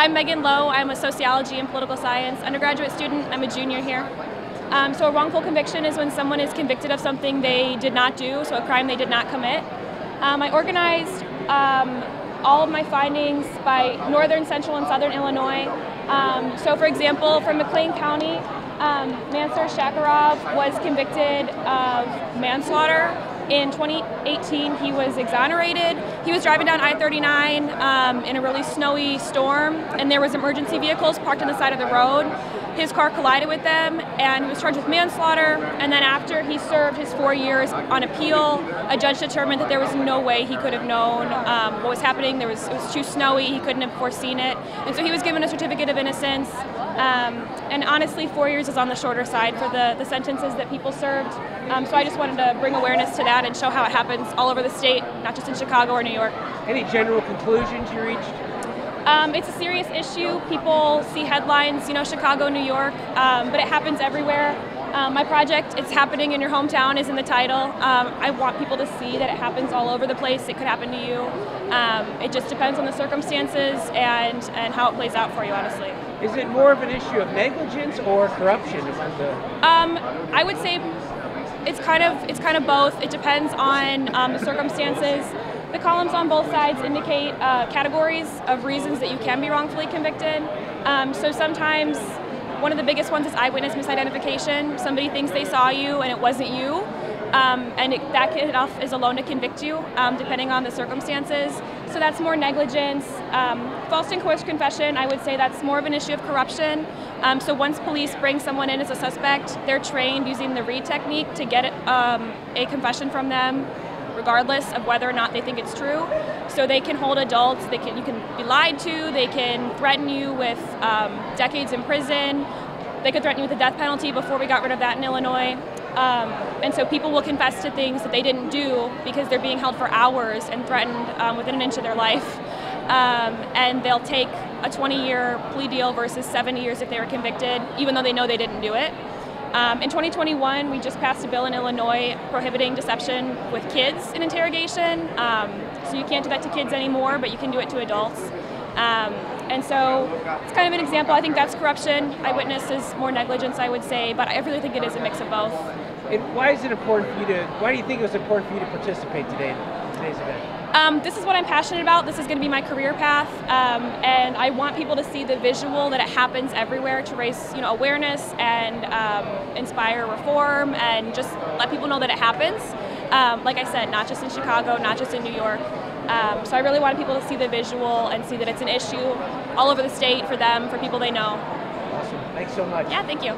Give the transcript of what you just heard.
I'm Megan Lowe. I'm a sociology and political science undergraduate student. I'm a junior here. Um, so a wrongful conviction is when someone is convicted of something they did not do, so a crime they did not commit. Um, I organized um, all of my findings by northern, central, and southern Illinois. Um, so for example, from McLean County, um, Mansur Shakarov was convicted of manslaughter in 2018, he was exonerated. He was driving down I-39 um, in a really snowy storm, and there was emergency vehicles parked on the side of the road. His car collided with them, and he was charged with manslaughter. And then after he served his four years on appeal, a judge determined that there was no way he could have known um, what was happening. There was it was too snowy; he couldn't have foreseen it, and so he was given a certificate of innocence. Um, and honestly, four years is on the shorter side for the, the sentences that people served. Um, so I just wanted to bring awareness to that and show how it happens all over the state, not just in Chicago or New York. Any general conclusions you reached? Um, it's a serious issue. People see headlines, you know, Chicago, New York, um, but it happens everywhere. Um, my project, it's happening in your hometown, is in the title. Um, I want people to see that it happens all over the place. It could happen to you. Um, it just depends on the circumstances and, and how it plays out for you, honestly. Is it more of an issue of negligence or corruption among the? Um, I would say it's kind of it's kind of both. It depends on um, the circumstances. The columns on both sides indicate uh, categories of reasons that you can be wrongfully convicted. Um, so sometimes one of the biggest ones is eyewitness misidentification. Somebody thinks they saw you and it wasn't you. Um, and it, that enough is alone to convict you, um, depending on the circumstances. So that's more negligence. Um, false and coerced confession, I would say that's more of an issue of corruption. Um, so once police bring someone in as a suspect, they're trained using the Reid technique to get um, a confession from them regardless of whether or not they think it's true. So they can hold adults, they can, you can be lied to, they can threaten you with um, decades in prison, they could threaten you with the death penalty before we got rid of that in Illinois. Um, and so people will confess to things that they didn't do because they're being held for hours and threatened um, within an inch of their life. Um, and they'll take a 20 year plea deal versus 70 years if they were convicted, even though they know they didn't do it. Um, in 2021, we just passed a bill in Illinois prohibiting deception with kids in interrogation. Um, so you can't do that to kids anymore, but you can do it to adults. Um, and so it's kind of an example. I think that's corruption. Eyewitness is more negligence, I would say, but I really think it is a mix of both. And why is it important for you to? Why do you think it was important for you to participate today in today's event? Um, this is what I'm passionate about. This is going to be my career path, um, and I want people to see the visual that it happens everywhere to raise, you know, awareness and um, inspire reform, and just let people know that it happens. Um, like I said, not just in Chicago, not just in New York. Um, so I really wanted people to see the visual and see that it's an issue all over the state for them, for people they know. Awesome. Thanks so much. Yeah, thank you.